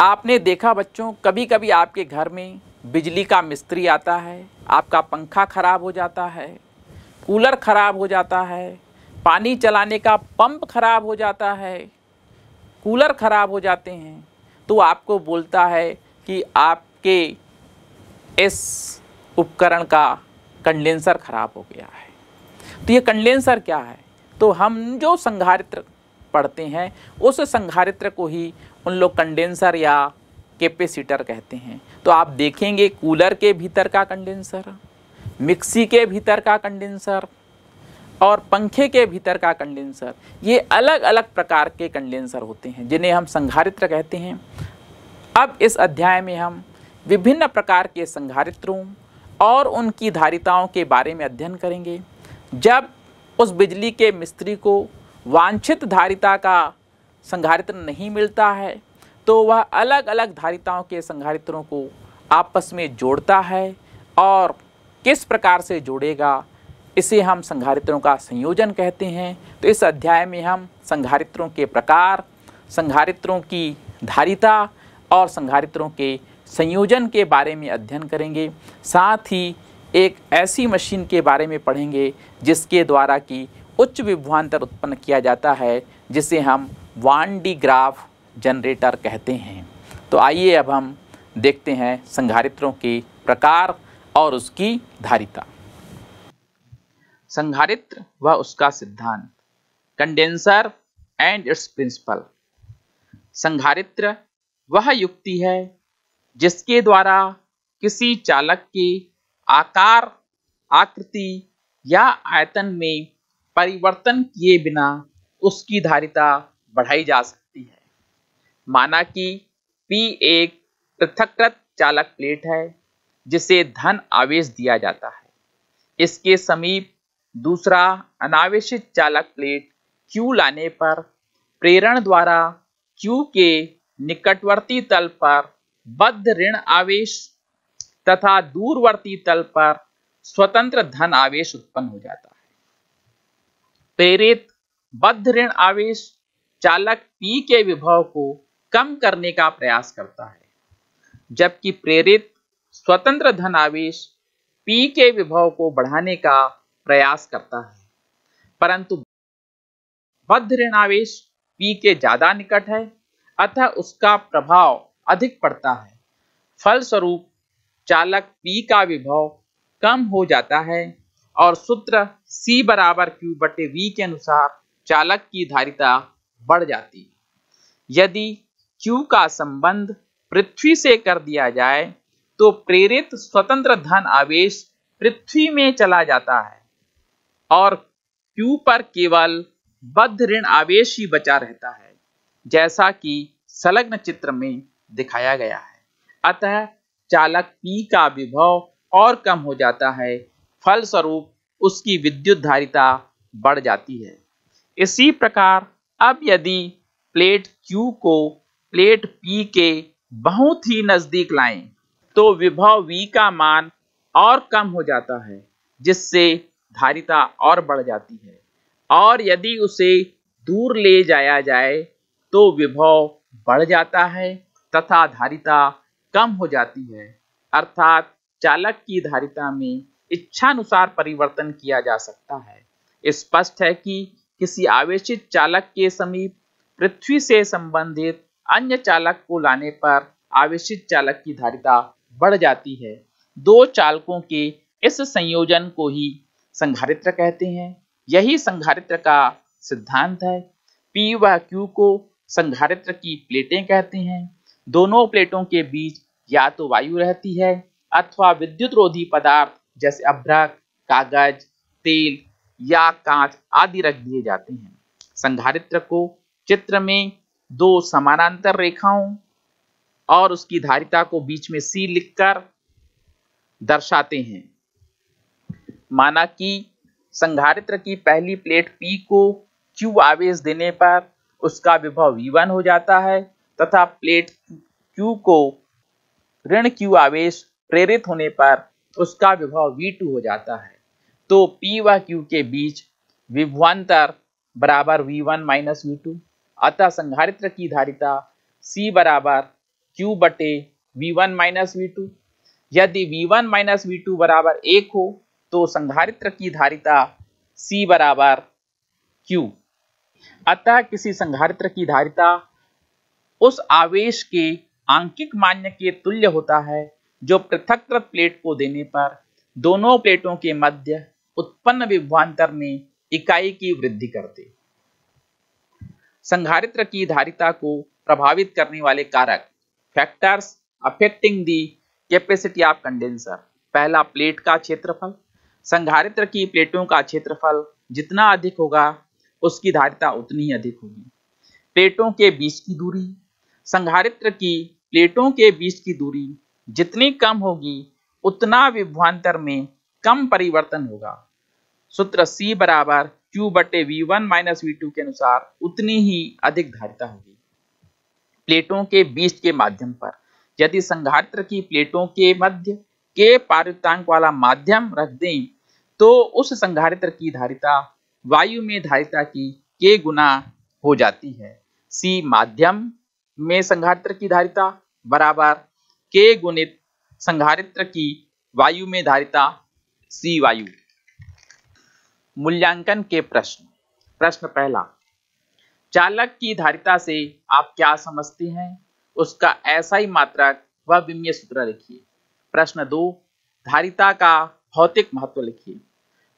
आपने देखा बच्चों कभी कभी आपके घर में बिजली का मिस्त्री आता है, आपका पंखा खराब हो जाता है, कूलर खराब हो जाता है, पानी चलाने का पंप खराब हो जाता है, कूलर खराब हो जाते हैं तो आपको बोलता है कि आपके इस उपकरण का कंडेंसर खराब हो गया है। तो ये कंडेंसर क्या है? तो हम जो संघारित्र पढ़ते हैं, उस संघारित्र को ही उन लोग कंडेंसर या कैपेसिटर कहते हैं। तो आप देखेंगे कूलर के भीतर का कंडेंसर मिक्सी के भीतर का कंडेंसर और पंखे के भीतर का कंडेंसर ये अलग अलग प्रकार के कंडेंसर होते हैं, जिन्हें हम संधारित्र कहते हैं। अब इस अध्याय में हम विभिन्न प्रकार के संधारित्रों और उनकी धारिताओं के बारे में अध्ययन करेंगे। जब उस बिजली के मिस्त्री को वांछित धारिता का संधारित्र नहीं मिलता है तो वह अलग अलग धारिताओं के संधारित्रों को आपस में जोड़ता है और किस प्रकार से जोड़ेगा, इसे हम संघारित्रों का संयोजन कहते हैं। तो इस अध्याय में हम संधारित्रों के प्रकार संधारित्रों की धारिता और संघारित्रों के संयोजन के बारे में अध्ययन करेंगे। साथ ही एक ऐसी मशीन के बारे में पढ़ेंगे, जिसके द्वारा कि उच्च विभवान्तर उत्पन्न किया जाता है, जिसे हम वान डी ग्राफ जनरेटर कहते हैं। तो आइए अब हम देखते हैं संधारित्रों के प्रकार और उसकी धारिता। संधारित्र व उसका सिद्धांत। Condenser and its principle. संधारित्र वह युक्ति है जिसके द्वारा किसी चालक के आकार, आकृति या आयतन में परिवर्तन किए बिना उसकी धारिता बढ़ाई जा सकती है। माना कि P एक पृथकृत चालक प्लेट है, जिसे धन आवेश दिया जाता है। इसके समीप दूसरा अनावेशित चालक प्लेट Q लाने पर प्रेरण द्वारा Q के निकटवर्ती तल पर बद्ध ऋण आवेश तथा दूरवर्ती तल पर स्वतंत्र धन आवेश उत्पन्न हो जाता है। प्रेरित बद्ध ऋण आवेश चालक P के विभव को कम करने का प्रयास करता है, जबकि प्रेरित स्वतंत्र धन आवेश P के विभव को बढ़ाने का प्रयास करता है। परंतु बद्ध ऋण आवेश P के ज़्यादा निकट है, अतः उसका प्रभाव अधिक पड़ता है। फलस्वरूप चालक P का विभव कम हो जाता है और सूत्र C बराबर Q बटे V के अनुसार चालक की धारिता बढ़ जाती है। यदि Q का संबंध पृथ्वी से कर दिया जाए तो प्रेरित स्वतंत्र धन आवेश पृथ्वी में चला जाता है और Q पर केवल बद्ध ऋण आवेश ही बचा रहता है, जैसा कि संलग्न चित्र में दिखाया गया है। अतः चालक P का विभव और कम हो जाता है, फलस्वरूप उसकी विद्युत धारिता बढ़ जाती है। इसी प्रकार अब यदि प्लेट Q को प्लेट P के बहुत ही नज़दीक लाएँ तो विभव V का मान और कम हो जाता है, जिससे धारिता और बढ़ जाती है। और यदि उसे दूर ले जाया जाए तो विभव बढ़ जाता है तथा धारिता कम हो जाती है। अर्थात चालक की धारिता में इच्छानुसार परिवर्तन किया जा सकता है। स्पष्ट है कि किसी आवेशित चालक के समीप पृथ्वी से संबंधित अन्य चालक को लाने पर आवेशित चालक की धारिता बढ़ जाती है। दो चालकों के इस संयोजन को ही संघारित्र कहते हैं। यही संघारित्र का सिद्धांत है। पी व क्यू को संघारित्र की प्लेटें कहते हैं। दोनों प्लेटों के बीच या तो वायु रहती है अथवा विद्युत रोधी पदार्थ जैसे अभ्रक, कागज़, तेल या कांच आदि रख दिए जाते हैं। संधारित्र को चित्र में दो समानांतर रेखाओं और उसकी धारिता को बीच में सी लिखकर दर्शाते हैं। माना कि संधारित्र की पहली प्लेट P को Q आवेश देने पर उसका विभव V1 हो जाता है तथा प्लेट Q को ऋण Q आवेश प्रेरित होने पर उसका विभव V2 हो जाता है। तो P व Q के बीच विभवान्तर बराबर V1 वन माइनस वी अतः संधारित्र की धारिता C बराबर क्यू बटे वी वन माइनस वी यदि वी वन माइनस वी बराबर एक हो तो संधारित्र की धारिता C बराबर Q अतः किसी संधारित्र की धारिता उस आवेश के आंकिक मान्य के तुल्य होता है, जो पृथक प्लेट को देने पर दोनों प्लेटों के मध्य उत्पन्न विभवांतर में इकाई की वृद्धि करते। संधारित्र की धारिता को प्रभावित करने वाले कारक factors affecting the capacity of condenser पहला प्लेट का क्षेत्रफल संधारित्र की प्लेटों का क्षेत्रफल जितना अधिक होगा, उसकी धारिता उतनी ही अधिक होगी। प्लेटों के बीच की दूरी संधारित्र की प्लेटों के बीच की दूरी जितनी कम होगी, उतना विभवांतर में कम परिवर्तन होगा। सूत्र C बराबर Q बटे V one minus V two के अनुसार उतनी ही अधिक धारिता होगी। प्लेटों के बीच के माध्यम पर। यदि संघात्र की प्लेटों के मध्य के पारितांक वाला माध्यम रख दें तो उस संघारित्र की धारिता वायु में धारिता की के गुना हो जाती है। सी माध्यम में संघारित्र की धारिता बराबर के गुणित संघारित्र की वायु में धारिता सी वायु। मूल्यांकन के प्रश्न। प्रश्न पहला, चालक की धारिता से आप क्या समझते हैं? उसका ऐसा ही मात्रक व विमीय सूत्र लिखिए। प्रश्न दो, धारिता का भौतिक महत्व लिखिए।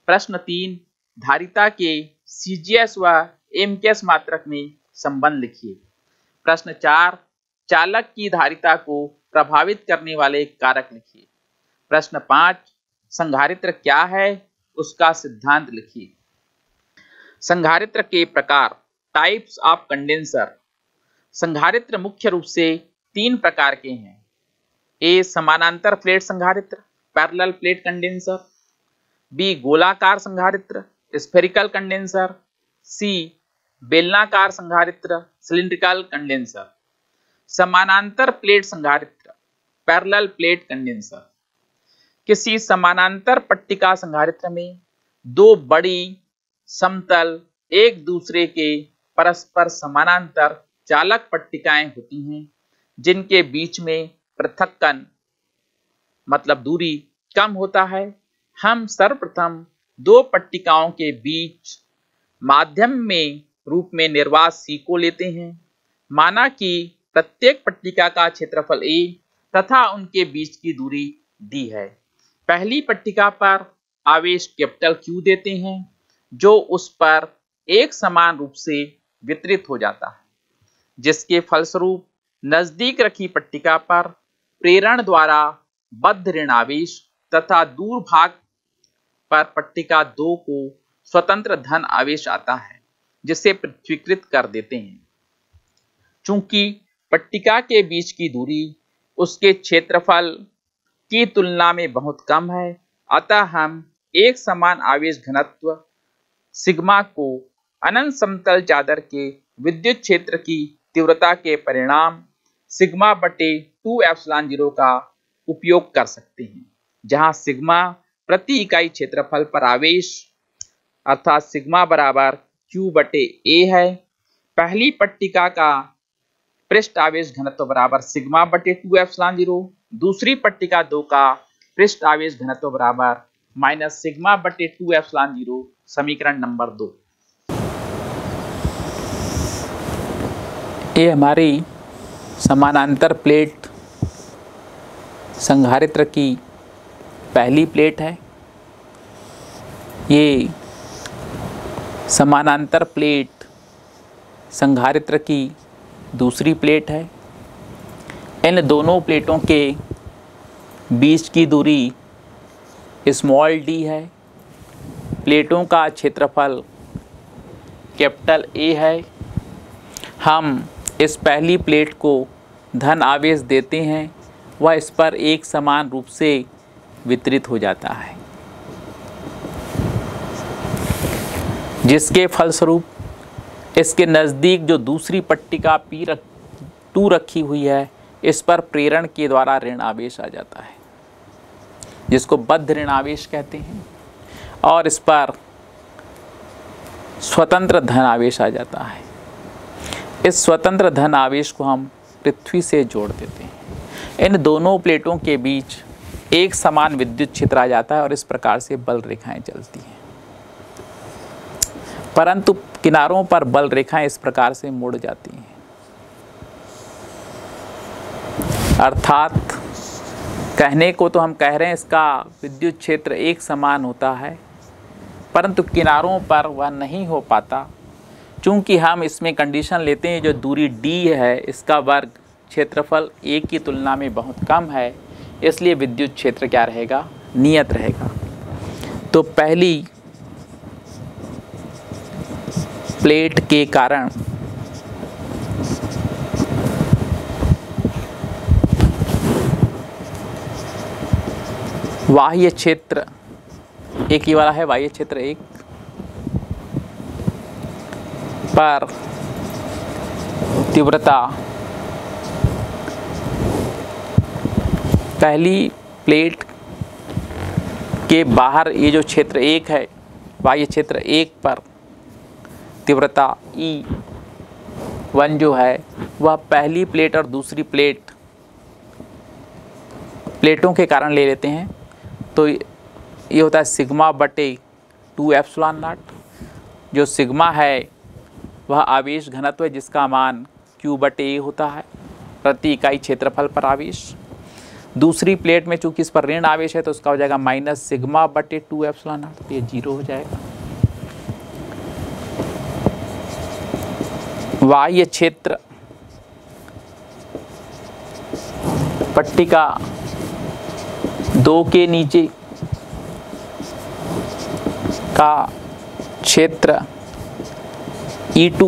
प्रश्न तीन, धारिता के सीजीएस व एमकेएस मात्रक में संबंध लिखिए। प्रश्न चार, चालक की धारिता को प्रभावित करने वाले कारक लिखिए। प्रश्न पाँच, संघारित्र क्या है? उसका सिद्धांत लिखिए संघारित्र के प्रकार टाइप्स ऑफ़ कंडेंसर संघारित्र मुख्य रूप से तीन प्रकार के हैं। ए, समानांतर प्लेट संघारित्र पैरेलल प्लेट कंडेंसर बी गोलाकार संघारित्र स्फेरिकल कंडेंसर सी बेलनाकार संघारित्र सिलिंड्रिकल कंडेंसर समानांतर प्लेट संघारित्र पैरेलल प्लेट कंडेंसर किसी समानांतर पट्टिका संघारित्र में दो बड़ी समतल एक दूसरे के परस्पर समानांतर चालक पट्टिकाएँ होती हैं, जिनके बीच में पृथक्कन मतलब दूरी कम होता है। हम सर्वप्रथम दो पट्टिकाओं के बीच माध्यम में रूप में निर्वात सी को लेते हैं। माना कि प्रत्येक पट्टिका का क्षेत्रफल ए तथा उनके बीच की दूरी डी है। पहली पट्टिका पर आवेश कैपिटल क्यू देते हैं, जो उस पर एक समान रूप से वितरित हो जाता है, जिसके फलस्वरूप नज़दीक रखी पट्टिका पर प्रेरण द्वारा बद्ध ऋण आवेश तथा दूर भाग पर पट्टिका दो को स्वतंत्र धन आवेश आता है, जिसे पृथ्वीकृत कर देते हैं। चूँकि पट्टिका के बीच की दूरी उसके क्षेत्रफल की तुलना में बहुत कम है। अतः हम एक समान आवेश घनत्व सिग्मा को अनंत समतल चादर के विद्युत क्षेत्र की तीव्रता के परिणाम सिग्मा बटे टू एप्सलॉन ज़ीरो का उपयोग कर सकते हैं, जहाँ सिग्मा प्रति इकाई क्षेत्रफल पर आवेश अर्थात सिग्मा बराबर क्यू बटे ए है। पहली पट्टिका का पृष्ठ आवेश घनत्व बराबर सिग्मा बटे टू एप्सलॉन ज़ीरो दूसरी पट्टिका दो का पृष्ठ आवेश घनत्व बराबर माइनस सिग्मा बटे टू एप्सलॉन ज़ीरो समीकरण नंबर दो। ये हमारी समानांतर प्लेट संघारित्र की पहली प्लेट है। ये समानांतर प्लेट संघारित्र की दूसरी प्लेट है। इन दोनों प्लेटों के बीच की दूरी स्मॉल डी है। प्लेटों का क्षेत्रफल कैपिटल ए है। हम इस पहली प्लेट को धन आवेश देते हैं, वह इस पर एक समान रूप से वितरित हो जाता है। जिसके फलस्वरूप इसके नज़दीक जो दूसरी पट्टिका पी रख टू रखी हुई है इस पर प्रेरण के द्वारा ऋण आवेश आ जाता है, जिसको बद्ध ऋण आवेश कहते हैं, और इस पर स्वतंत्र धन आवेश आ जाता है। इस स्वतंत्र धन आवेश को हम पृथ्वी से जोड़ देते हैं। इन दोनों प्लेटों के बीच एक समान विद्युत क्षेत्र आ जाता है और इस प्रकार से बल रेखाएँ चलती हैं। परंतु किनारों पर बल रेखाएँ इस प्रकार से मुड़ जाती हैं। अर्थात कहने को तो हम कह रहे हैं इसका विद्युत क्षेत्र एक समान होता है, परंतु किनारों पर वह नहीं हो पाता। चूँकि हम इसमें कंडीशन लेते हैं, जो दूरी डी है, इसका वर्ग क्षेत्रफल ए की तुलना में बहुत कम है, इसलिए विद्युत क्षेत्र क्या रहेगा? नियत रहेगा। तो पहली प्लेट के कारण बाह्य क्षेत्र, एक ही वाला है, बाह्य क्षेत्र एक। पर तीव्रता, पहली प्लेट के बाहर ये जो क्षेत्र एक है, बाह्य क्षेत्र एक पर तीव्रता ई वन जो है, वह पहली प्लेट और दूसरी प्लेट, प्लेटों के कारण ले लेते हैं। तो ये होता है सिग्मा बटे टू एप्सलॉन नाट। जो सिग्मा है, वह आवेश घनत्व है जिसका मान क्यू बटे ए होता है, प्रति इकाई क्षेत्रफल पर आवेश। दूसरी प्लेट में चूँकि इस पर ऋण आवेश है तो उसका हो जाएगा माइनस सिग्मा बटे टू एप्सलॉन नाट। तो ये ज़ीरो हो जाएगा। बाह्य क्षेत्र पट्टिका दो के नीचे का क्षेत्र ई टू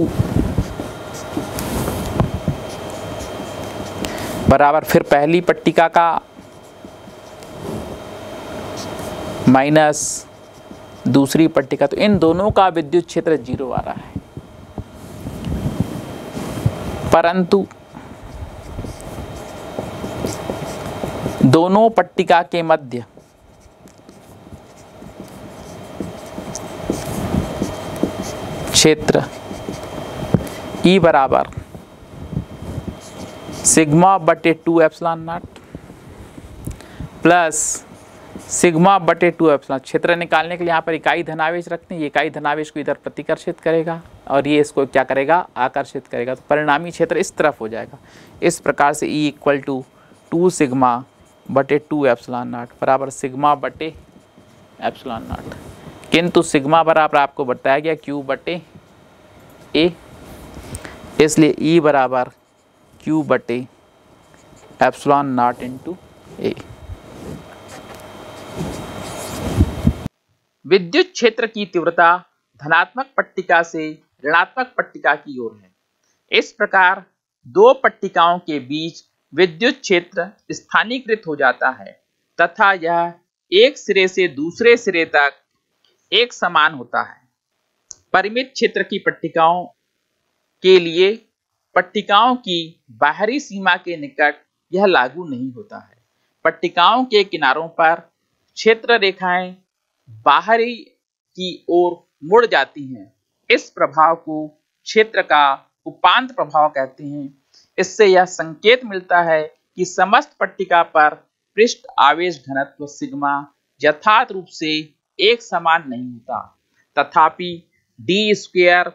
बराबर, फिर पहली पट्टिका का माइनस दूसरी पट्टिका तो इन दोनों का विद्युत क्षेत्र ज़ीरो आ रहा है। परंतु दोनों पट्टिका के मध्य। क्षेत्र ई बराबर सिग्मा बटे two epsilon naught plus sigma बटे टू एप्सलॉन। क्षेत्र निकालने के लिए यहाँ पर इकाई धनावेश रखते हैं। ये इकाई धनावेश को इधर प्रतिकर्षित करेगा और ये इसको क्या करेगा? आकर्षित करेगा। तो परिणामी क्षेत्र इस तरफ़ हो जाएगा। इस प्रकार से E equal to two sigma बटे टू एप्सलॉन नाट बराबर सिग्मा बटे एप्सलॉन नाट। किंतु सिग्मा बराबर आपको बताया गया क्यू बटे ए इसलिए ई बराबर क्यू बटे एप्सलॉन नाट इंटू ए विद्युत क्षेत्र की तीव्रता धनात्मक पट्टिका से ऋणात्मक पट्टिका की ओर है। इस प्रकार दो पट्टिकाओं के बीच विद्युत क्षेत्र स्थानीकृत हो जाता है, तथा यह एक सिरे से दूसरे सिरे तक एक समान होता है। परिमित क्षेत्र की पट्टिकाओं के लिए, पट्टिकाओं की बाहरी सीमा के निकट यह लागू नहीं होता है। पट्टिकाओं के किनारों पर क्षेत्र रेखाएँ बाहरी की ओर मुड़ जाती हैं। इस प्रभाव को क्षेत्र का उपांत प्रभाव कहते हैं। इससे यह संकेत मिलता है कि समस्त पट्टिका पर पृष्ठ आवेश घनत्व सिग्मा यथार्थ रूप से एक समान नहीं होता। तथापि डी स्क्वेयर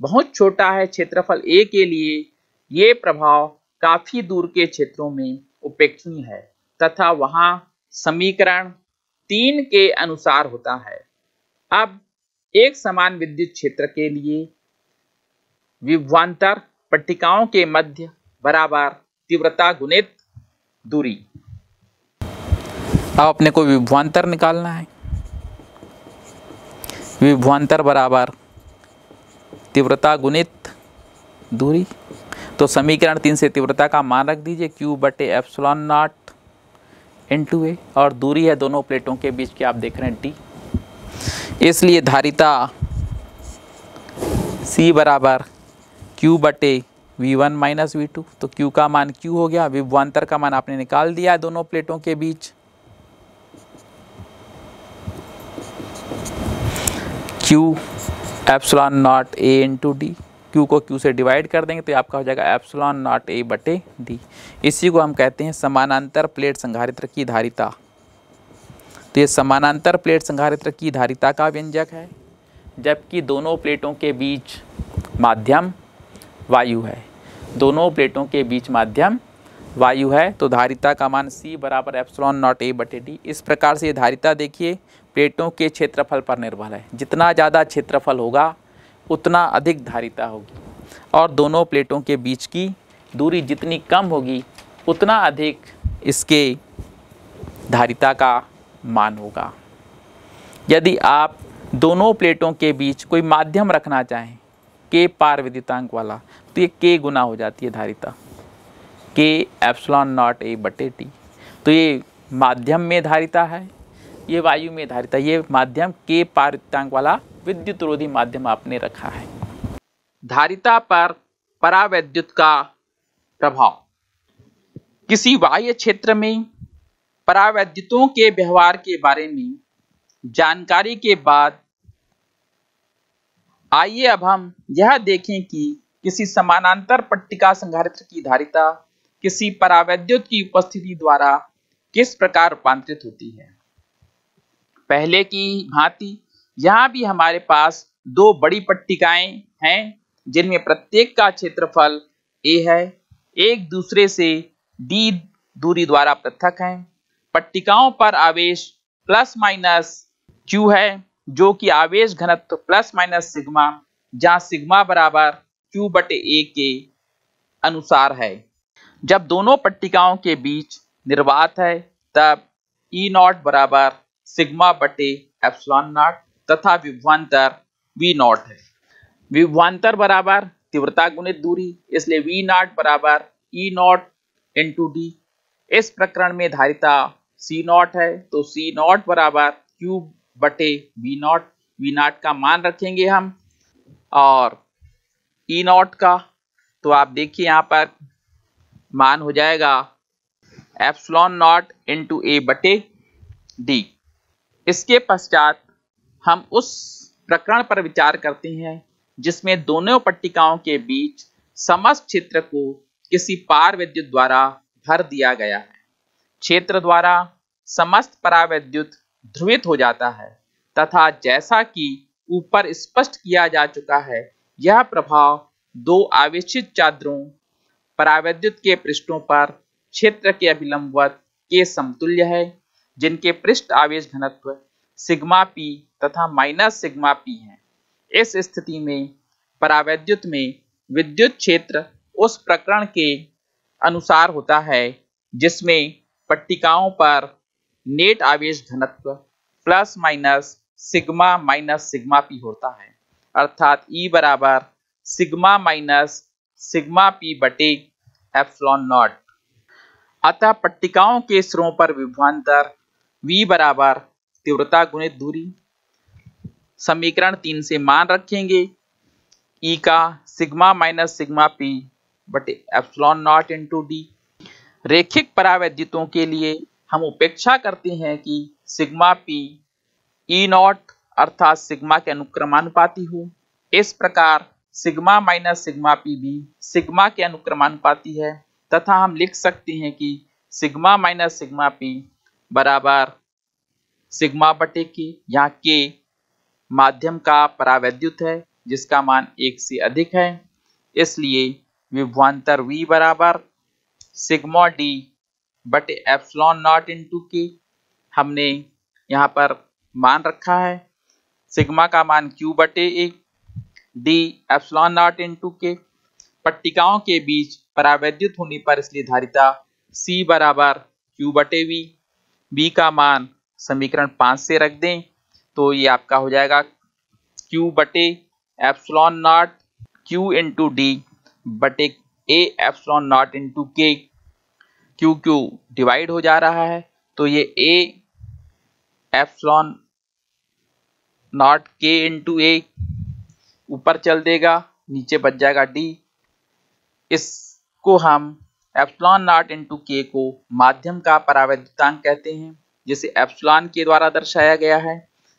बहुत छोटा है क्षेत्रफल ए के लिए, ये प्रभाव काफ़ी दूर के क्षेत्रों में उपेक्षणीय है तथा वहाँ समीकरण तीन के अनुसार होता है। अब एक समान विद्युत क्षेत्र के लिए विभवांतर पट्टिकाओं के मध्य बराबर तीव्रता गुणित दूरी। अब अपने को विभवांतर निकालना है। विभवांतर बराबर तीव्रता गुणित दूरी। तो समीकरण तीन से तीव्रता का मान रख दीजिए क्यू बटे epsilon not into A और दूरी है दोनों प्लेटों के बीच की, आप देख रहे हैं टी इसलिए धारिता सी बराबर क्यू बटे V one minus V two तो क्यू का मान क्यू हो गया विभवान्तर का मान आपने निकाल दिया दोनों प्लेटों के बीच। Q epsilon naught A into D Q को क्यू से डिवाइड कर देंगे तो आपका हो जाएगा एप्सलॉन नॉट ए बटे डी इसी को हम कहते हैं समानांतर प्लेट संघारित्र की धारिता। तो ये समानांतर प्लेट संघारित्र की धारिता का व्यंजक है, जबकि दोनों प्लेटों के बीच माध्यम वायु है। दोनों प्लेटों के बीच माध्यम वायु है तो धारिता का मान सी बराबर एप्सलॉन नॉट ए बटे डी इस प्रकार से धारिता देखिए, प्लेटों के क्षेत्रफल पर निर्भर है। जितना ज़्यादा क्षेत्रफल होगा, उतना अधिक धारिता होगी। और दोनों प्लेटों के बीच की दूरी जितनी कम होगी, उतना अधिक इसके धारिता का मान होगा। यदि आप दोनों प्लेटों के बीच कोई माध्यम रखना चाहें के पार विद्युतांक वाला तो ये के गुना हो जाती है धारिता। के एप्सलॉन नॉट ए बटे टी। तो ये माध्यम में धारिता है, ये वायु में धारिता ये माध्यम के पार विद्युतांक वाला विद्युत रोधी माध्यम आपने रखा है। धारिता पर परावैद्युत का प्रभाव। किसी बाह्य क्षेत्र में परावैद्युतों के व्यवहार के बारे में जानकारी के बाद आइए अब हम यह देखें कि किसी समानांतर पट्टिका संधारित्र की धारिता किसी परावैद्युत की उपस्थिति द्वारा किस प्रकार रूपांतरित होती है? पहले की भांति, यहाँ भी हमारे पास दो बड़ी पट्टिकाएँ हैं, जिनमें प्रत्येक का क्षेत्रफल ए है। एक दूसरे से डी दूरी द्वारा पृथक है। पट्टिकाओं पर आवेश प्लस माइनस क्यू है। जो कि आवेश घनत्व प्लस माइनस सिग्मा जहाँ सिग्मा बराबर क्यू बटे ए के अनुसार है। जब दोनों पट्टिकाओं के बीच निर्वात है, तब ई नॉट बराबर सिग्मा बटे एप्सलॉन नॉट तथा विभवांतर वी नॉट है। विभवांतर बराबर तीव्रता गुणित दूरी, इसलिए वी नॉट बराबर ई नॉट इंटू डी इस प्रकरण में धारिता सी नॉट है तो सी नॉट बराबर क्यू बटे वी नॉट वी नॉट का मान रखेंगे हम। और ई नॉट का तो आप देखिए यहाँ पर मान हो जाएगा एप्सलॉन नॉट इंटू ए बटे डी। इसके पश्चात हम उस प्रकरण पर विचार करते हैं जिसमें दोनों पट्टिकाओं के बीच समस्त क्षेत्र को किसी पार विद्युत द्वारा भर दिया गया है। क्षेत्र द्वारा समस्त पराविद्युत ध्रुवित हो जाता है, तथा जैसा कि ऊपर स्पष्ट किया जा चुका है, यह प्रभाव दो आवेशित चादरों परावैद्युत के पृष्ठों पर क्षेत्र के अभिलंबवत के समतुल्य है, जिनके पृष्ठ आवेश घनत्व सिग्मा पी तथा माइनस सिग्मा पी है। इस स्थिति में परावैद्युत में विद्युत क्षेत्र उस प्रकरण के अनुसार होता है, जिसमें पट्टिकाओं पर नेट आवेश घनत्व plus minus sigma minus sigma P होता है। अर्थात ई e बराबर सिग्मा माइनस सिग्मा पी बटे एप्सलॉन नॉट अतः पट्टिकाओं के सिरों पर विभवांतर v बराबर तीव्रता गुणित दूरी। समीकरण तीन से मान रखेंगे। ई का सिग्मा माइनस सिग्मा पी बटे एप्सलॉन नॉट इंटू डी रेखिक परावैद्युतों के लिए हम उपेक्षा करते हैं कि सिग्मा पी ई नॉट अर्थात सिग्मा के अनुक्रमानुपाती हो। इस प्रकार सिग्मा माइनस सिग्मा पी भी सिग्मा के अनुक्रमानुपाती है। तथा हम लिख सकते हैं कि सिग्मा माइनस सिग्मा पी बराबर सिग्मा बटे के यहाँ के माध्यम का परावैद्युत है, जिसका मान एक से अधिक है। इसलिए विभवांतर v बराबर सिग्मा डी बटे एप्सलॉन नॉट इंटू के हमने यहाँ पर मान रखा है। सिग्मा का मान q बटे A D epsilon naught into K पट्टिकाओं के बीच परावैद्युत होने पर इसलिए धारिता c बराबर q बटे वी b का मान समीकरण पाँच से रख दें तो ये आपका हो जाएगा क्यू बटे epsilon naught Q into D बटे A epsilon naught into K Q Q divide हो जा रहा है तो ये A epsilon naught K into A ऊपर चल देगा, नीचे बच जाएगा डी इसको हम एप्सलॉन नॉट इंटू के को माध्यम का परावैद्युतांक कहते हैं, जिसे एप्सलॉन के द्वारा दर्शाया गया है।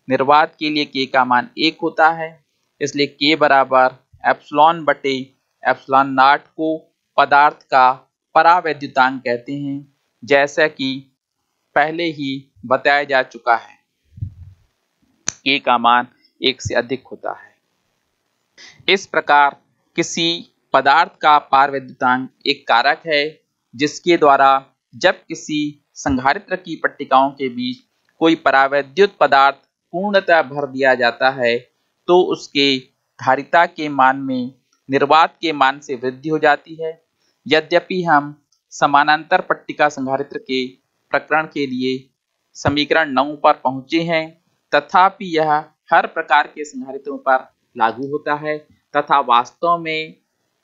निर्वात के लिए के का मान एक होता है, इसलिए के बराबर एप्सलॉन बटे एप्सलॉन नाट को पदार्थ का परावैद्युतांक कहते हैं, जैसा कि पहले ही बताया जा चुका है। ए का मान एक से अधिक होता है। इस प्रकार किसी पदार्थ का पारवैद्युतांक एक कारक है, जिसके द्वारा जब किसी संधारित्र की पट्टिकाओं के बीच कोई परावैद्युत पदार्थ पूर्णतः भर दिया जाता है तो उसके धारिता के मान में निर्वात के मान से वृद्धि हो जाती है। यद्यपि हम समानांतर पट्टिका संधारित्र के प्रकरण के लिए समीकरण नौ पर पहुँचे हैं, तथापि यह हर प्रकार के संधारित्रों पर लागू होता है, तथा वास्तव में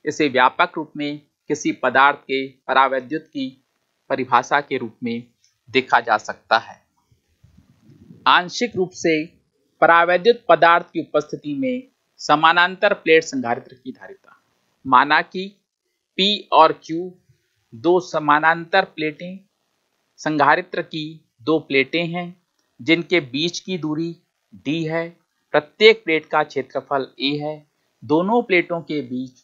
इसे व्यापक रूप में किसी पदार्थ के परावैद्युत की परिभाषा के रूप में देखा जा सकता है। आंशिक रूप से परावैद्युत पदार्थ की उपस्थिति में समानांतर प्लेट संधारित्र की धारिता, माना कि P और क्यू दो समानांतर प्लेटें, संधारित्र की दो प्लेटें हैं, जिनके बीच की दूरी d है। प्रत्येक प्लेट का क्षेत्रफल a है। दोनों प्लेटों के बीच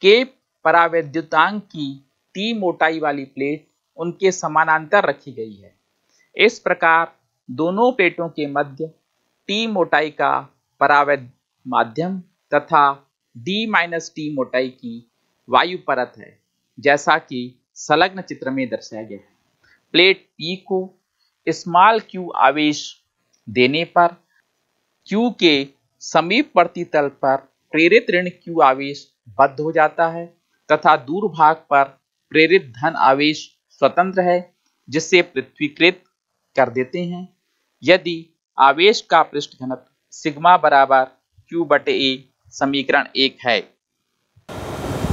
के परावैद्युतांक की टी मोटाई वाली प्लेट उनके समानांतर रखी गई है। इस प्रकार दोनों प्लेटों के मध्य टी मोटाई का परावैध माध्यम तथा डी माइनस टी मोटाई की वायु परत है, जैसा कि संलग्न चित्र में दर्शाया गया है। प्लेट पी को स्मॉल क्यू आवेश देने पर क्यू के समीपवर्ती तल पर प्रेरित ऋण क्यू आवेश बद्ध हो जाता है तथा दूर भाग पर प्रेरित धन आवेश स्वतंत्र है, जिससे पृथ्वीकृत कर देते हैं। यदि आवेश का पृष्ठ घनत्व सिग्मा बराबर क्यू बटे ए समीकरण एक है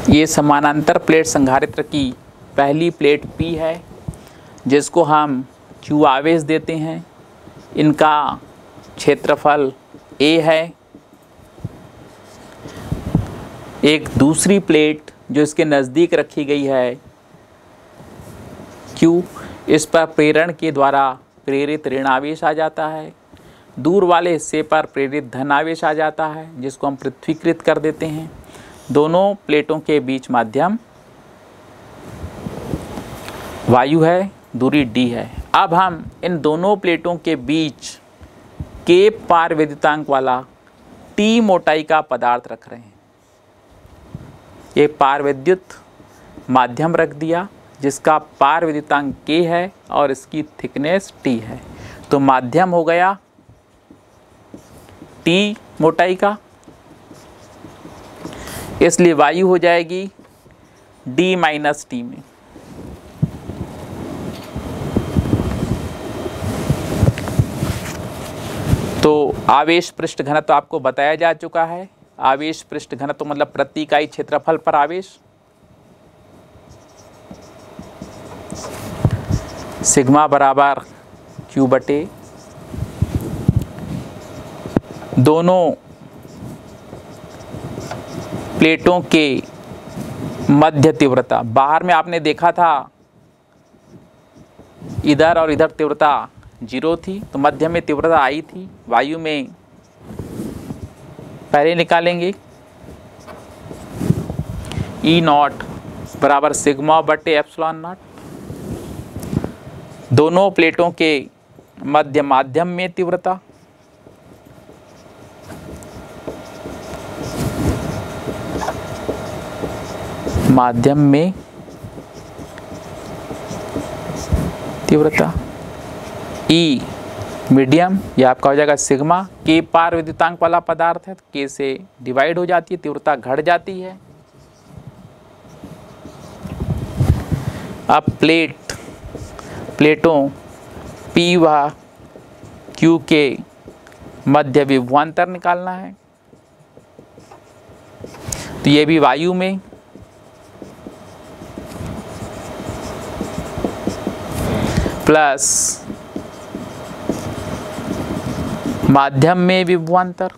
ये समानांतर प्लेट संधारित्र की पहली प्लेट पी है, जिसको हम क्यू आवेश देते हैं। इनका क्षेत्रफल ए है। एक दूसरी प्लेट जो इसके नज़दीक रखी गई है क्यू इस पर प्रेरण के द्वारा प्रेरित ऋण आवेश आ जाता है। दूर वाले हिस्से पर प्रेरित धन आवेश आ जाता है, जिसको हम पृथ्वीकृत कर देते हैं। दोनों प्लेटों के बीच माध्यम वायु है, दूरी डी है। अब हम इन दोनों प्लेटों के बीच के पार विद्युतांक वाला टी मोटाई का पदार्थ रख रहे हैं। ये पार विद्युत माध्यम रख दिया, जिसका पार विद्युतांक के है और इसकी थिकनेस टी है। तो माध्यम हो गया टी मोटाई का। इसलिए वायु हो जाएगी डी माइनस टी में। तो आवेश पृष्ठ घनत्व आपको बताया जा चुका है। आवेश पृष्ठ घनत्व मतलब प्रति इकाई क्षेत्रफल पर आवेश। सिग्मा बराबर क्यू बटे। दोनों प्लेटों के मध्य तीव्रता। बाहर में आपने देखा था, इधर और इधर तीव्रता ज़ीरो थी तो मध्य में तीव्रता आई थी, वायु में पहले निकालेंगे। ई नॉट बराबर सिग्मा बटे एप्सलॉन नॉट दोनों प्लेटों के मध्य माध्यम में तीव्रता माध्यम में तीव्रता। ई मीडियम ये आपका हो जाएगा सिग्मा के पार विद्युतांक वाला पदार्थ है के से डिवाइड हो जाती है, तीव्रता घट जाती है। अब प्लेट प्लेटों पी व क्यू के मध्य विभवान्तर निकालना है। तो ये भी वायु में प्लस माध्यम में विभवान्तर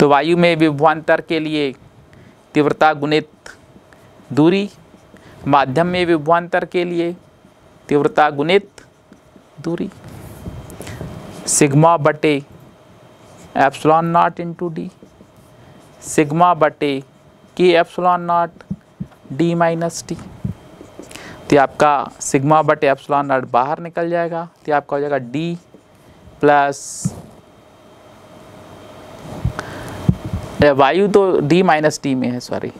तो वायु में विभवान्तर के लिए तीव्रता गुणित दूरी, माध्यम में विभवान्तर के लिए तीव्रता गुणित दूरी। सिग्मा बटे epsilon naught into D. Sigma बटे K epsilon naught D minus T. तो आपका सिग्मा बटे एप्सलॉन नॉट बाहर निकल जाएगा। तो आपका हो जाएगा डी प्लस वायु तो डी माइनस टी में है सॉरी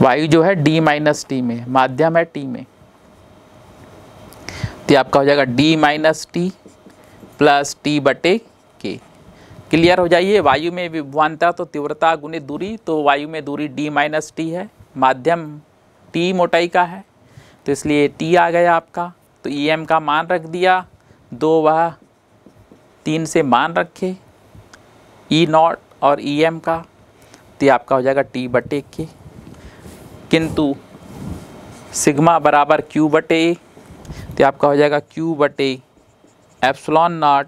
वायु जो है डी माइनस टी में माध्यम है टी में। तो आपका हो जाएगा D minus T plus T बटे के क्लियर हो जाइए, वायु में विभवान्ता तो तीव्रता गुणित दूरी तो वायु में दूरी डी माइनस टी है, माध्यम टी मोटाई का है। तो इसलिए टी आ गया आपका। तो ई एम का मान रख दिया। दो वह तीन से मान रखे। ई नॉट और ई एम का। तो आपका हो जाएगा टी बटे के किंतु सिग्मा बराबर क्यू बटे तो आपका हो जाएगा क्यू बटे epsilon naught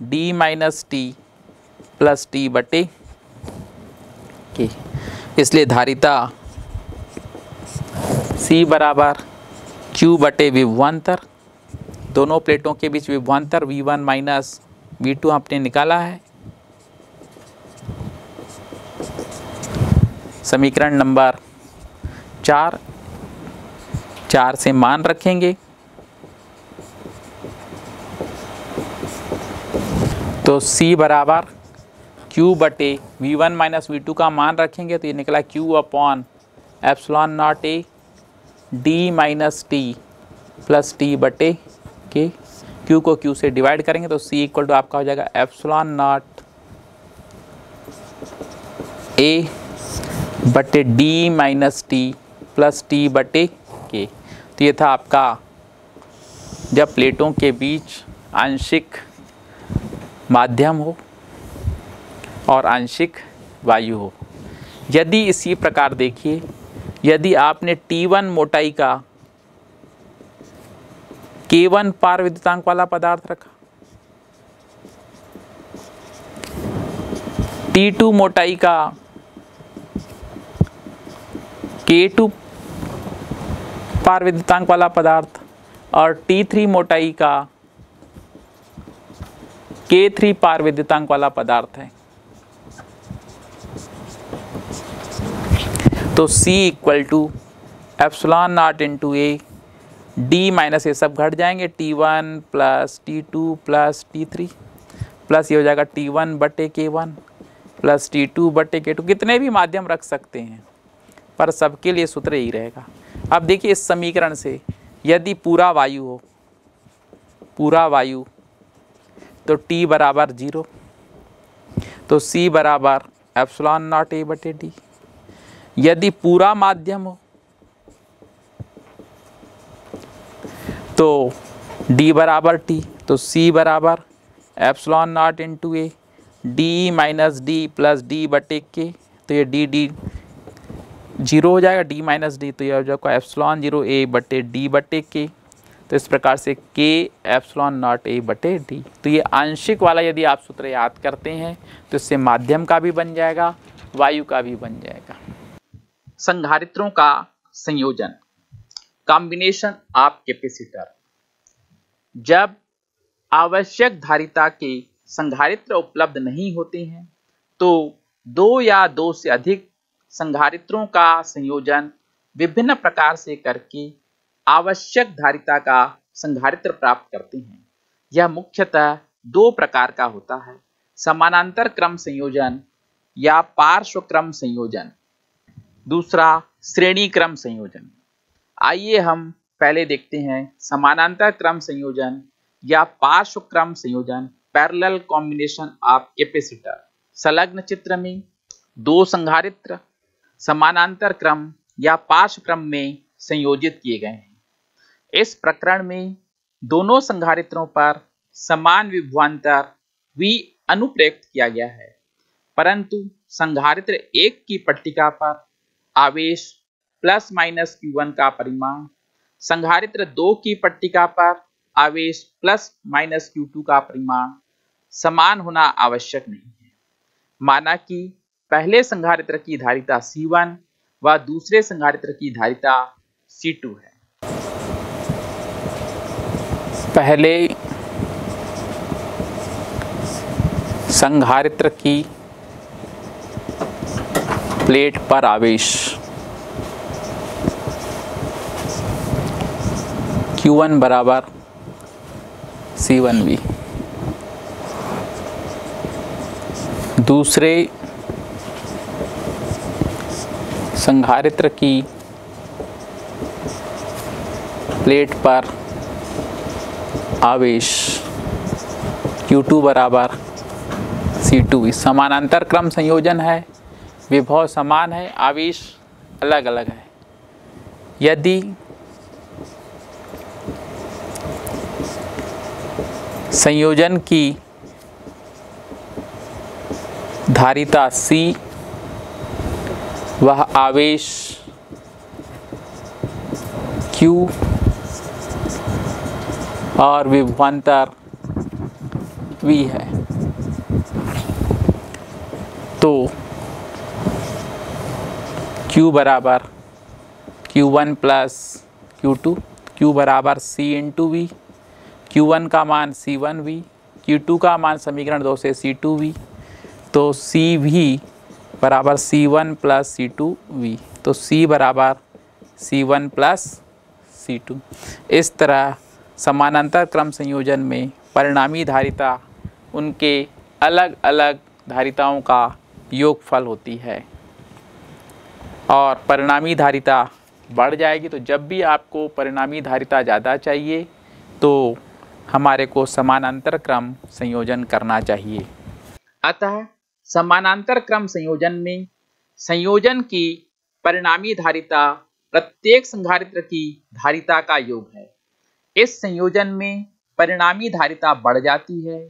D minus T plus T बटे के इसलिए धारिता सी बराबर क्यू बटे विभवान्तर दोनों प्लेटों के बीच विभवान्तर V one minus V two आपने निकाला है। समीकरण नंबर चार। चार से मान रखेंगे। तो C बराबर Q बटे वी वन माइनस वी का मान रखेंगे तो ये निकला Q upon epsilon naught A D minus T plus T बटे के क्यू को क्यू से डिवाइड करेंगे तो सी इक्वल टू आपका हो जाएगा एप्सलॉन नॉट ए बटे D minus T plus T बटे के तो ये था आपका जब प्लेटों के बीच आंशिक माध्यम हो और आंशिक वायु हो। यदि इसी प्रकार देखिए यदि आपने T1 मोटाई का K1 पार विद्युतांक वाला पदार्थ रखा T2 मोटाई का K2 पार विद्युतांक वाला पदार्थ और T3 मोटाई का के थ्री पार विद्युतांक वाला पदार्थ है तो C equal to epsilon naught into A D minus ये सब घट जाएँगे T one plus T two plus T three plus ये हो जाएगा टी वन बटे के वन प्लस टी टू बटे के टू कितने भी माध्यम रख सकते हैं, पर सबके लिए सूत्र ही रहेगा। अब देखिए इस समीकरण से यदि पूरा वायु हो, पूरा वायु तो टी बराबर ज़ीरो तो सी बराबर एप्सलॉन नॉट ए बटे डी यदि पूरा माध्यम हो तो डी बराबर टी तो सी बराबर epsilon naught into A D minus D plus D बटे के तो ये डी डी ज़ीरो हो जाएगा डी माइनस डी तो ये हो जाएगा एप्सलॉन ज़ीरो ए बटे डी बटे के तो इस प्रकार से के एप्सलॉन नॉट ए बटे डी तो ये आंशिक वाला यदि आप सूत्र याद करते हैं तो इससे माध्यम का भी बन जाएगा, वायु का भी बन जाएगा। संधारित्रों का संयोजन। कॉम्बिनेशन ऑफ़ कैपेसिटर जब आवश्यक धारिता के संधारित्र उपलब्ध नहीं होते हैं तो दो या दो से अधिक संधारित्रों का संयोजन विभिन्न प्रकार से करके आवश्यक धारिता का संधारित्र प्राप्त करते हैं। यह मुख्यतः दो प्रकार का होता है। समानांतर क्रम संयोजन या पार्श्व क्रम संयोजन। दूसरा श्रेणी क्रम संयोजन। आइए हम पहले देखते हैं समानांतर क्रम संयोजन या पार्श्व क्रम संयोजन पैरेलल कॉम्बिनेशन ऑफ़ कैपेसिटर संलग्न चित्र में दो संधारित्र समानांतर क्रम या पार्श्व क्रम में संयोजित किए गए हैं। इस प्रकरण में दोनों संधारित्रों पर समान विभवान्तर V अनुप्रयुक्त किया गया है, परंतु संधारित्र एक की पट्टिका पर आवेश प्लस माइनस Q1 का परिमाण, संधारित्र दो की पट्टिका पर आवेश प्लस माइनस Q2 का परिमाण समान होना आवश्यक नहीं है। माना कि पहले संधारित्र की धारिता C1 व दूसरे संधारित्र की धारिता C2 है। पहले संधारित्र की प्लेट पर आवेश। Q1 बराबर सी वन वी दूसरे संधारित्र की प्लेट पर आवेश Q2 बराबर सी टू वी समानांतर क्रम संयोजन है। विभव समान है, आवेश अलग अलग है। यदि संयोजन की धारिता C, वह आवेश Q और विभवांतर V है। तो Q बराबर Q one plus Q two Q बराबर C into V Q one का मान C one V Q two का मान समीकरण दो से सी टू वी तो सी वी बराबर C one plus C two V तो सी बराबर C one plus C two इस तरह समानांतर क्रम संयोजन में परिणामी धारिता उनके अलग अलग धारिताओं का योगफल होती है। और परिणामी धारिता बढ़ जाएगी तो जब भी आपको परिणामी धारिता ज़्यादा चाहिए तो हमारे को समानांतर क्रम संयोजन करना चाहिए। अतः समानांतर क्रम संयोजन में संयोजन की परिणामी धारिता प्रत्येक संधारित्र की धारिता का योग है। इस संयोजन में परिणामी धारिता बढ़ जाती है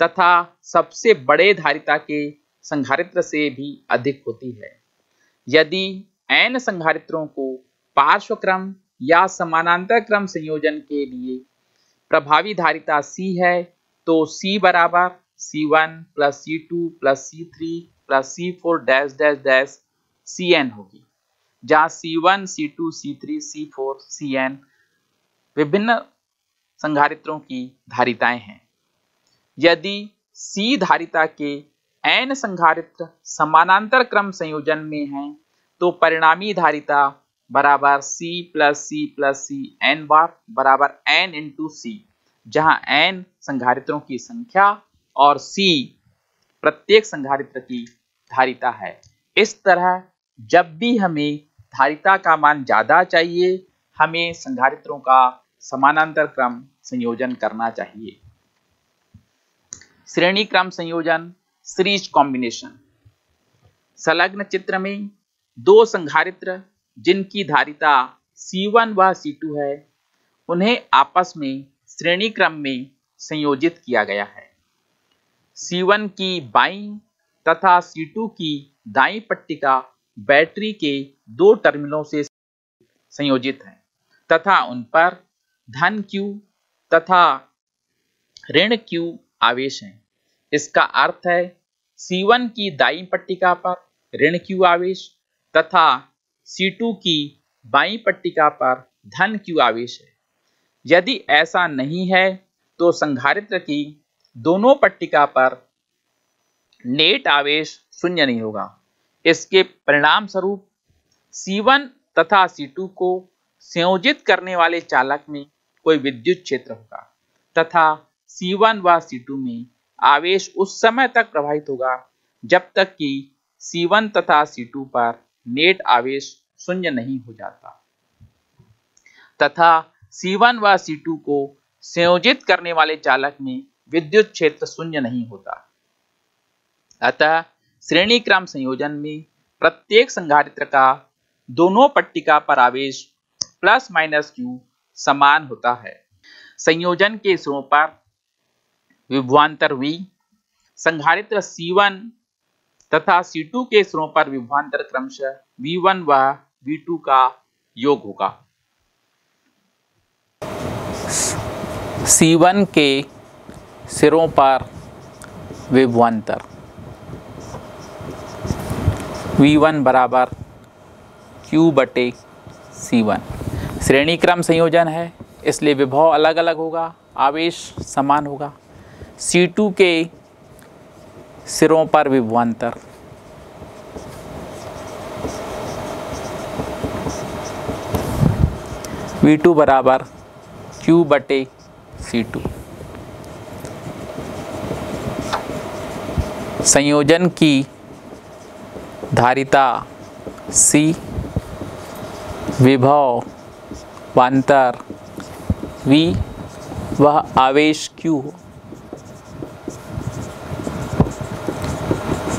तथा सबसे बड़े धारिता के संधारित्र से भी अधिक होती है। यदि एन संधारित्रों को पार्श्व क्रम या समानांतर क्रम संयोजन के लिए प्रभावी धारिता C है तो C बराबर C one plus C two plus C three plus C four dash dash dash C N होगी, जहाँ C one C two C three C four C N विभिन्न संधारित्रों की धारिताएँ हैं। यदि C धारिता के एन संधारित्र समानांतर क्रम संयोजन में है तो परिणामी धारिता बराबर C plus C plus C N बार बराबर एन इंटू सी जहाँ एन संधारित्रों की संख्या और C प्रत्येक संधारित्र की धारिता है। इस तरह जब भी हमें धारिता का मान ज़्यादा चाहिए, हमें संधारित्रों का समानांतर क्रम संयोजन करना चाहिए। श्रेणी क्रम संयोजन सीरीज़ कॉम्बिनेशन संलग्न चित्र में दो संघारित्र जिनकी धारिता C1 व C2 है, उन्हें आपस में श्रेणी क्रम में संयोजित किया गया है। C1 की बाई तथा C2 की दाई पट्टिका बैटरी के दो टर्मिनलों से संयोजित है, तथा उन पर धन Q तथा ऋण Q आवेश हैं। इसका अर्थ है C1 की दाई पट्टिका पर ऋण Q आवेश तथा C2 की बाई पट्टिका पर धन Q आवेश है। यदि ऐसा नहीं है तो संधारित्र की दोनों पट्टिका पर नेट आवेश शून्य नहीं होगा। इसके परिणाम स्वरूप C1 तथा C2 को संयोजित करने वाले चालक में कोई विद्युत क्षेत्र होगा तथा C1 व C2 में आवेश उस समय तक प्रभावित होगा, जब तक कि C1 तथा C2 पर नेट आवेश शून्य नहीं हो जाता। तथा C1 व C2 को संयोजित करने वाले चालक में विद्युत क्षेत्र शून्य नहीं होता। अतः श्रेणी क्रम संयोजन में प्रत्येक संघारित्र का दोनों पट्टिका पर आवेश प्लस माइनस क्यू समान होता है। संयोजन के सिरों पर विभवांतर V संधारित्र C1 तथा C2 के सिरों पर विभवांतर क्रमशः V1 व V2 का योग होगा। C1 के सिरों पर विभवांतर। V1 बराबर Q बटे C1 श्रेणी क्रम संयोजन है, इसलिए विभव अलग अलग होगा, आवेश समान होगा। C2 के सिरों पर विभवान्तर वी टू बराबर क्यू बटे सी टू संयोजन की धारिता सी विभव वांतर वी वह आवेश क्यू हो।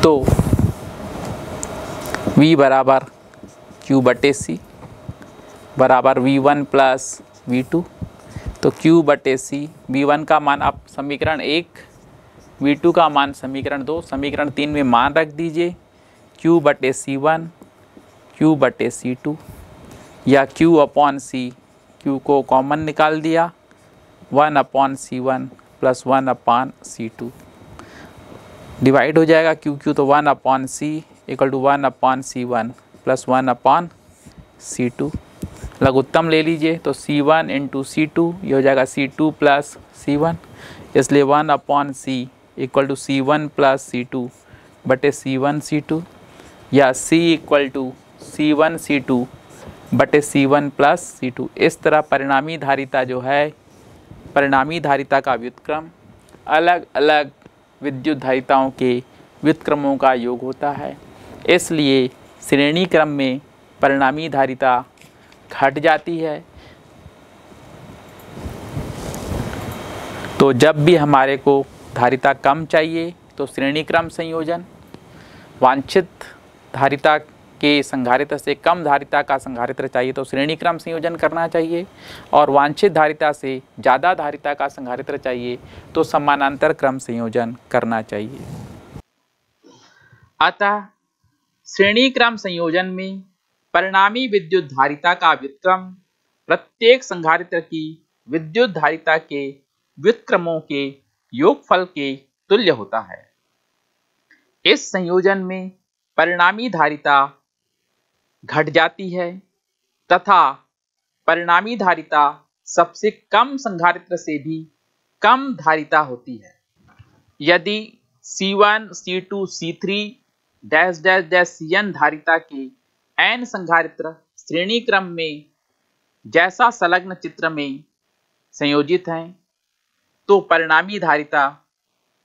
तो V बराबर Q बटे सी बराबर वी वन प्लस वी तो क्यू बटे सी वी का मान आप समीकरण एक वी टू का मान समीकरण दो, समीकरण तीन में मान रख दीजिए। क्यू बटे सी वन क्यू बटे सी टू या क्यू अपॉन सी क्यू को कॉमन निकाल दिया। One upon C one plus one upon C two divide हो जाएगा क्यू क्यू तो one upon C equal to one upon C one plus one upon C two लघुत्तम ले लीजिए तो C one into C two ये हो जाएगा C two plus C one इसलिए one upon C equal to C one plus C two बटे C one C two या C equal to C one C two बटे C one plus C two इस तरह परिणामी धारिता जो है, परिणामी धारिता का व्युत्क्रम अलग अलग विद्युत धारिताओं के व्युत्क्रमों का योग होता है। इसलिए श्रेणी क्रम में परिणामी धारिता घट जाती है। तो जब भी हमारे को धारिता कम चाहिए तो श्रेणी क्रम संयोजन, वांछित धारिता के संधारित्र से कम धारिता का संधारित्र चाहिए तो श्रेणी क्रम संयोजन करना चाहिए। और वांछित धारिता से ज़्यादा धारिता का संधारित्र चाहिए तो समानांतर क्रम संयोजन करना चाहिए। अतः श्रेणी क्रम संयोजन में परिणामी विद्युत धारिता का व्युत्क्रम, प्रत्येक संधारित्र की विद्युत धारिता के व्युत्क्रमों के योगफल के तुल्य होता है। इस संयोजन में परिणामी धारिता घट जाती है तथा परिणामी धारिता सबसे कम संधारित्र से भी कम धारिता होती है। यदि C1, C2, C3 dash dash dash Cn धारिता के एन संघारित्र श्रेणी क्रम में जैसा संलग्न चित्र में संयोजित हैं तो परिणामी धारिता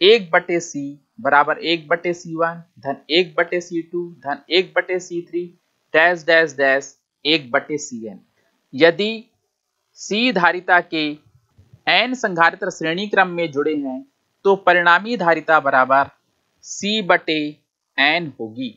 एक बटे सी बराबर एक बटे सी वन धन एक बटे सी टू धन एक बटे C three dash dash dash एक बटे सी एन यदि सी धारिता के एन संघारित्र श्रेणी क्रम में जुड़े हैं तो परिणामी धारिता बराबर सी बटे एन होगी।